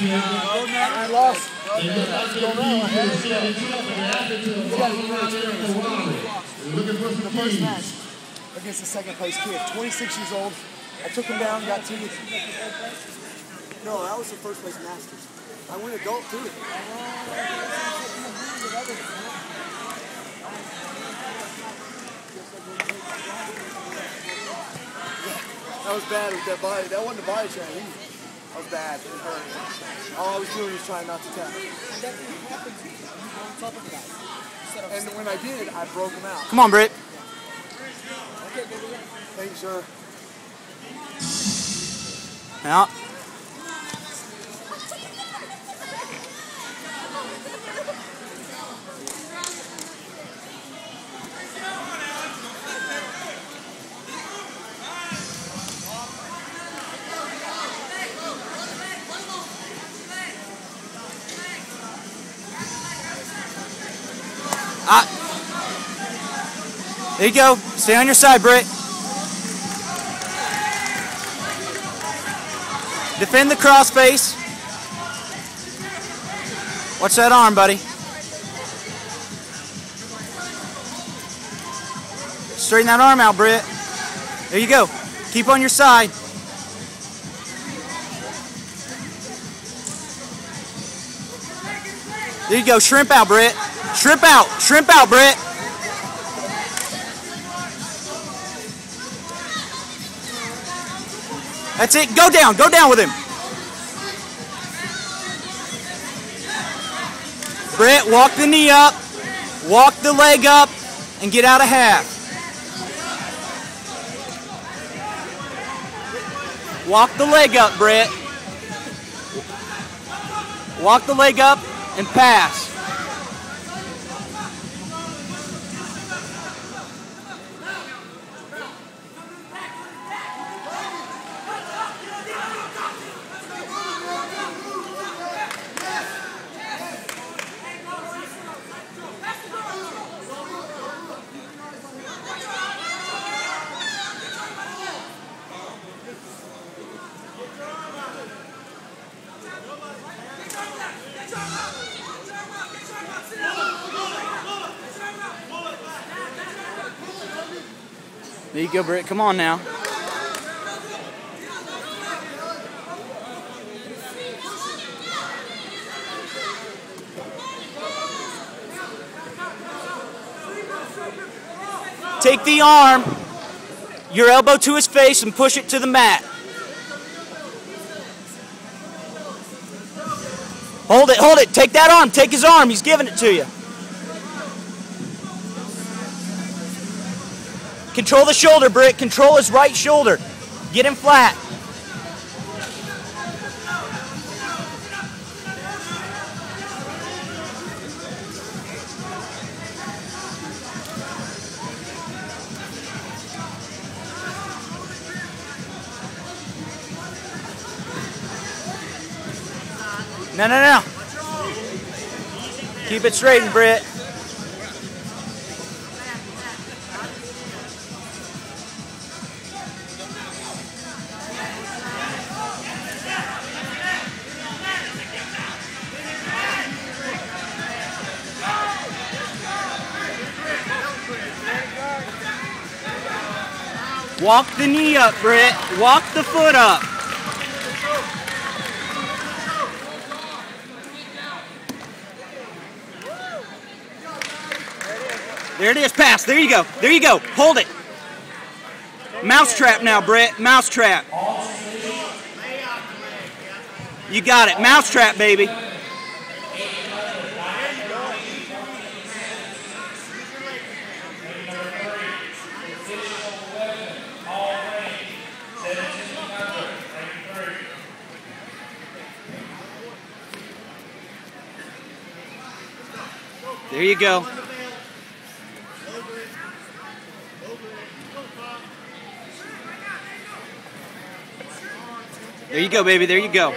Here. I lost. The. Looking for First match against the second place kid, 26 years old. I took him down, got two. No, that was the first place Masters. I went adult too. That was bad with that body. That wasn't a body shot. He, that was bad. It hurt. All I was doing was trying not to tap. And when I did, I broke him out. Come on, Britt. Thank you, sir. Out. Ah. There you go. Stay on your side, Britt. Defend the cross face. Watch that arm, buddy. Straighten that arm out, Britt. There you go. Keep on your side. There you go. Shrimp out, Britt. Shrimp out. Shrimp out, Britt. That's it. Go down. Go down with him. Britt, walk the knee up. Walk the leg up and get out of half. Walk the leg up, Britt. Walk the leg up and pass. There you go, Britt. Come on now. Take the arm, your elbow to his face, and push it to the mat. Hold it, hold it. Take that arm. Take his arm. He's giving it to you. Control the shoulder, Britt. Control his right shoulder. Get him flat. No, no, no. Keep it straight, Britt. Walk the knee up, Britt. Walk the foot up. There it is. Pass. There you go. There you go. Hold it. Mouse trap now, Britt. Mouse trap. You got it. Mouse trap, baby. Here you go. There you go, baby. There you go.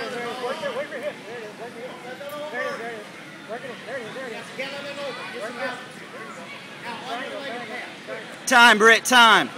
Time, Britt, time.